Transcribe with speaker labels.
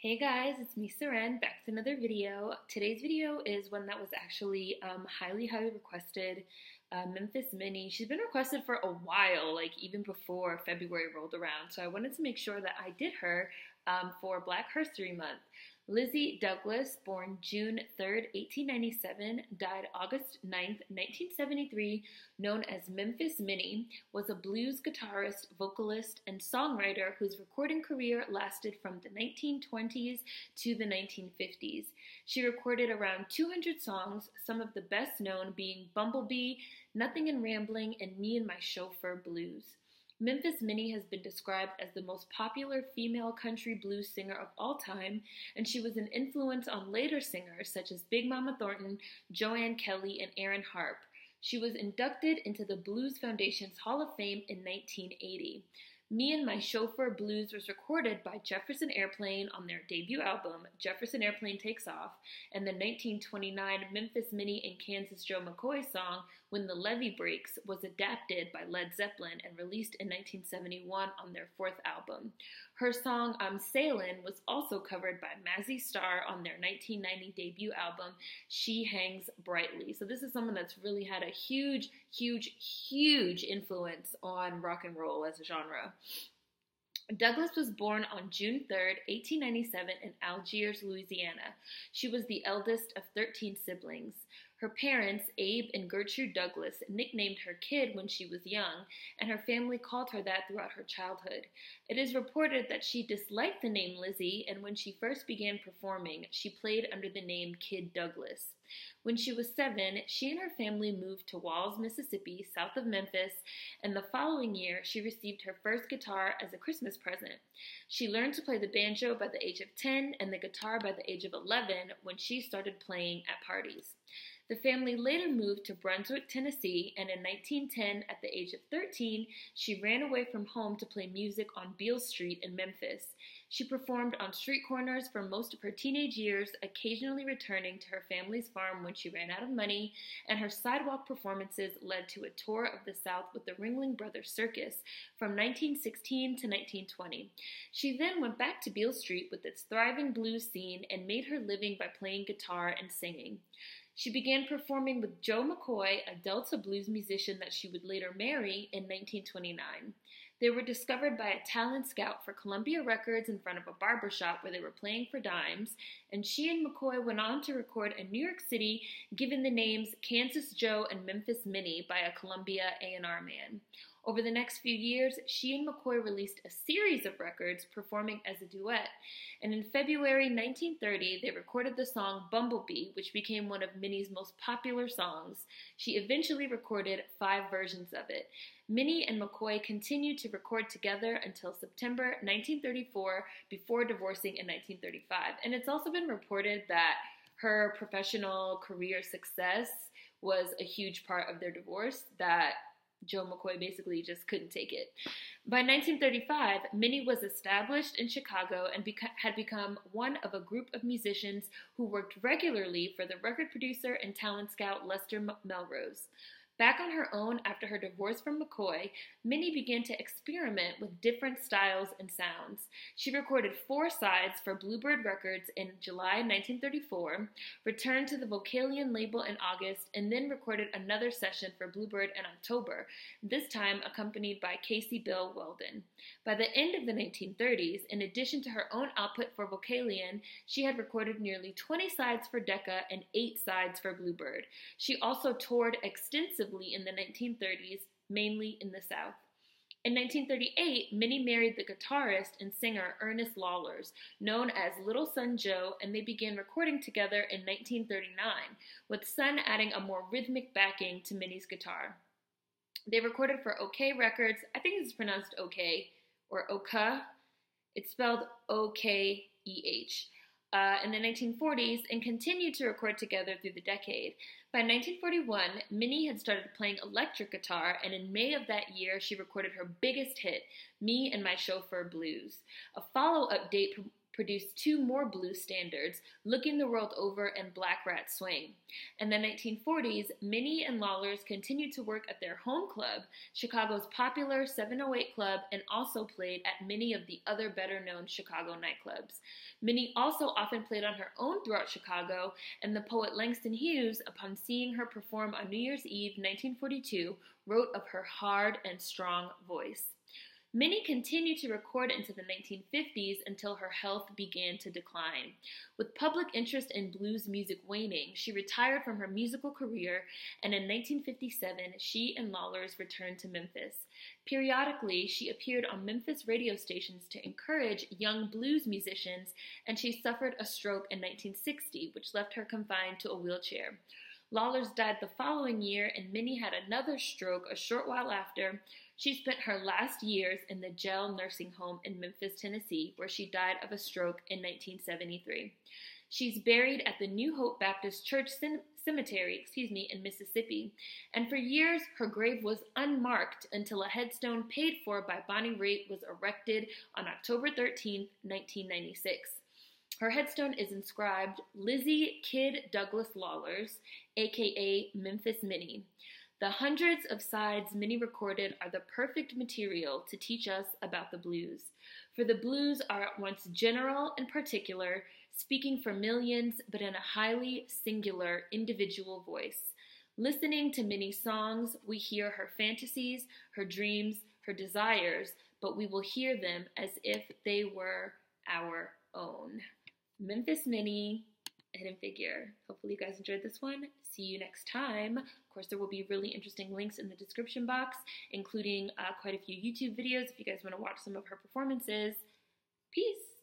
Speaker 1: Hey guys, it's me Seren back with another video. Today's video is one that was actually um, highly, highly requested. Uh, Memphis Minnie, She's been requested for a while, like even before February rolled around. So I wanted to make sure that I did her um, for Black History Month. Lizzie Douglas, born June 3, 1897, died August 9, 1973, known as Memphis Minnie, was a blues guitarist, vocalist, and songwriter whose recording career lasted from the 1920s to the 1950s. She recorded around 200 songs, some of the best known being Bumblebee, Nothing in Rambling, and Me and My Chauffeur Blues. Memphis Minnie has been described as the most popular female country blues singer of all time, and she was an influence on later singers such as Big Mama Thornton, Jo Ann Kelly, and Erin Harpe. She was inducted into the Blues Foundation's Hall of Fame in 1980. Me and My Chauffeur Blues was recorded by Jefferson Airplane on their debut album, Jefferson Airplane Takes Off, and the 1929 Memphis Minnie and Kansas Joe McCoy song, When the Levee Breaks, was adapted by Led Zeppelin and released in 1971 on their fourth album. Her song I'm Sailin' was also covered by Mazzy Star on their 1990 debut album, She Hangs Brightly. So this is someone that's really had a huge, huge, huge influence on rock and roll as a genre. Douglas was born on June 3, 1897, in Algiers, Louisiana. She was the eldest of 13 siblings. Her parents, Abe and Gertrude Douglas, nicknamed her Kid when she was young, and her family called her that throughout her childhood. It is reported that she disliked the name Lizzie, and when she first began performing, she played under the name Kid Douglas. When she was seven, she and her family moved to Walls, Mississippi, south of Memphis, and the following year she received her first guitar as a Christmas present. She learned to play the banjo by the age of 10 and the guitar by the age of 11 when she started playing at parties. The family later moved to Brunswick, Tennessee, and in 1910, at the age of 13, she ran away from home to play music on Beale Street in Memphis. She performed on street corners for most of her teenage years, occasionally returning to her family's farm when she ran out of money, and her sidewalk performances led to a tour of the South with the Ringling Brothers Circus from 1916 to 1920. She then went back to Beale Street with its thriving blues scene and made her living by playing guitar and singing. She began performing with Joe McCoy, a Delta blues musician that she would later marry, in 1929. They were discovered by a talent scout for Columbia Records in front of a barber shop where they were playing for dimes, and she and McCoy went on to record in New York City, given the names Kansas Joe and Memphis Minnie by a Columbia A&R man. Over the next few years, she and McCoy released a series of records performing as a duet, and in February 1930, they recorded the song Bumblebee, which became one of Minnie's most popular songs. She eventually recorded five versions of it. Minnie and McCoy continued to record together until September 1934 before divorcing in 1935. And it's also been reported that her professional career success was a huge part of their divorce, that Joe McCoy basically just couldn't take it. By 1935, Minnie was established in Chicago and beca- had become one of a group of musicians who worked regularly for the record producer and talent scout Lester M- Melrose. Back on her own after her divorce from McCoy, Minnie began to experiment with different styles and sounds. She recorded four sides for Bluebird Records in July 1934, returned to the Vocalion label in August, and then recorded another session for Bluebird in October, this time accompanied by Casey Bill Weldon. By the end of the 1930s, in addition to her own output for Vocalion, she had recorded nearly 20 sides for Decca and 8 sides for Bluebird. She also toured extensively extensively in the 1930s, mainly in the South. In 1938, Minnie married the guitarist and singer Ernest Lawlars, known as Little Son Joe, and they began recording together in 1939, with Son adding a more rhythmic backing to Minnie's guitar. They recorded for OK Records, I think it's pronounced OK, or Oka. It's spelled O K E H uh, in the 1940s and continued to record together through the decade. By 1941, Minnie had started playing electric guitar, and in May of that year, she recorded her biggest hit, Me and My Chauffeur Blues. A follow up date produced two more blue standards, Looking the World Over and Black Rat Swing. In the 1940s, Minnie and Lawlars continued to work at their home club, Chicago's popular 708 Club, and also played at many of the other better known Chicago nightclubs. Minnie also often played on her own throughout Chicago, and the poet Langston Hughes, upon seeing her perform on New Year's Eve 1942, wrote of her hard and strong voice. Minnie continued to record into the 1950s until her health began to decline. With public interest in blues music waning, she retired from her musical career, and in 1957, she and Lawlars returned to Memphis. Periodically, she appeared on Memphis radio stations to encourage young blues musicians, and she suffered a stroke in 1960, which left her confined to a wheelchair. Lawlars died the following year, and Minnie had another stroke a short while after. She spent her last years in the Jell Nursing Home in Memphis, Tennessee, where she died of a stroke in 1973. She's buried at the New Hope Baptist Church Cemetery, excuse me, in Mississippi. And for years, her grave was unmarked until a headstone paid for by Bonnie Raitt was erected on October 13, 1996. Her headstone is inscribed Lizzie Kid Douglas Lawlars, aka Memphis Minnie. The hundreds of sides Minnie recorded are the perfect material to teach us about the blues. For the blues are at once general and particular, speaking for millions, but in a highly singular individual voice. Listening to Minnie's songs, we hear her fantasies, her dreams, her desires, but we will hear them as if they were our own. Memphis Minnie Hidden Figure. Hopefully, you guys enjoyed this one. See you next time. Of course, there will be really interesting links in the description box, including uh, quite a few YouTube videos if you guys want to watch some of her performances. Peace.